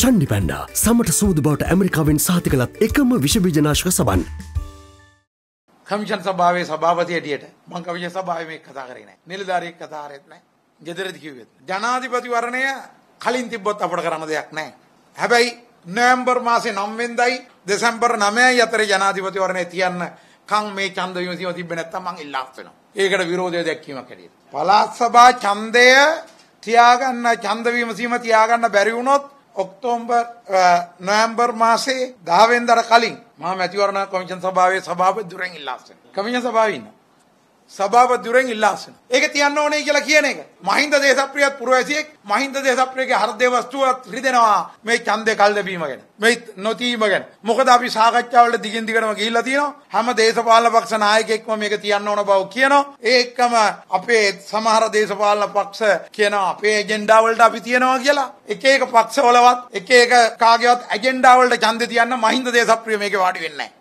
චන්ඩි panda සමට සූදු බවට ඇමරිකාවෙන් සාතිකලත් එකම විශභීජනාශක සබන්. කමිෂන් සභාවේ සභාපති හැටියට මං කමිෂන් සභාවේ මේක කතා කරේ නැහැ. නිලධාරියෙක් කතා කරෙත් නැහැ. ගෙදරදි කිව්වෙත්. ජනාධිපතිවරණය කලින් තිබ්බොත් අපට කරන්න දෙයක් නැහැ. හැබැයි නොවැම්බර් මාසේ 9 වෙනිදායි දෙසැම්බර් 9යි අතර ජනාධිපතිවරණය තියන්න කන් මේ ඡන්ද විමසීම තිබ්බේ නැත්තම් මං ඉල්ලාස් වෙනවා. ඒකට විරෝධය දැක්වීමක් හැටියට. පළාත් සභා ඡන්දය තියාගන්න ඡන්ද විමසීම තියාගන්න බැරි වුණොත් ඔක්තෝම්බර් නොවැම්බර් මාසේ 10 වෙනිදාට කලින් මහා මැතිවරණ කොමිෂන් සභාවේ සභාපති දුරෙන් ඉල්ලාස් වෙනවා. කමිෂන් සභාවේ ඉන්නවා. සභාපති දුරෙන් ඉල්ලාස් වෙනවා. ඒක තියන්න ඕනේ කියලා කියන එක. මහින්ද දේශප්‍රියත් පුරවැසියෙක් මහින්ද දේශප්‍රියගේ හෘදේ වස්තුවත් රිදෙනවා මේ ඡන්දේ කල් ලැබීම ගැන. මේ නොතීම ගැන. මොකද අපි සාකච්ඡා වලට දිගින් දිගටම ගිහිල්ලා තියෙනවා. හැම දේශපාලන පක්ෂ නායකයෙක්ම මේක තියන්න ඕන බව කියනවා. ඒ එක්කම අපේ සමහර දේශපාලන පක්ෂ කියනවා අපේ ඇජෙන්ඩා වලට අපි තියනවා කියලා. එක එක පක්ෂවලවත් එක එක කාගේවත් ඇජෙන්ඩා වලට ඡන්දේ තියන්න මහින්ද දේශප්‍රිය මේකේ වාඩි වෙන්නේ නැහැ.